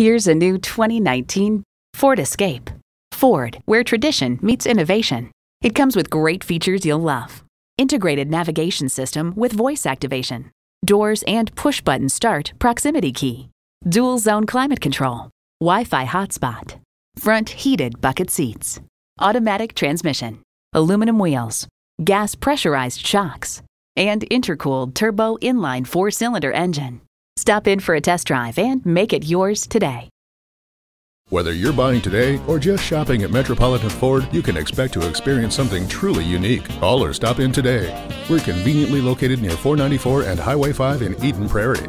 Here's a new 2019 Ford Escape. Ford, where tradition meets innovation. It comes with great features you'll love. Integrated navigation system with voice activation. Doors and push button start proximity key. Dual zone climate control. Wi Fi hotspot. Front heated bucket seats. Automatic transmission. Aluminum wheels. Gas pressurized shocks. And intercooled turbo inline four cylinder engine. Stop in for a test drive and make it yours today. Whether you're buying today or just shopping at Metropolitan Ford, you can expect to experience something truly unique. Call or stop in today. We're conveniently located near 494 and Highway 5 in Eden Prairie.